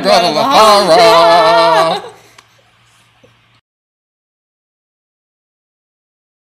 Guadalajara.